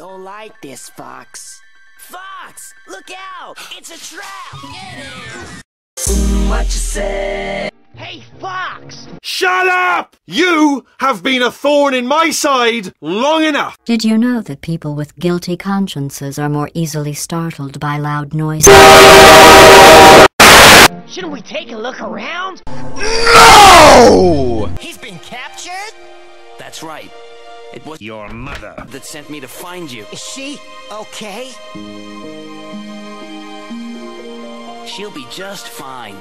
don't like this, Fox. Fox, look out! It's a trap! Get him! What you say? Hey, Fox! Shut up! You have been a thorn in my side long enough. Did you know that people with guilty consciences are more easily startled by loud noises? Shouldn't we take a look around? No! He's been captured? That's right. It was Your mother. that sent me to find you. Is she okay? She'll be just fine.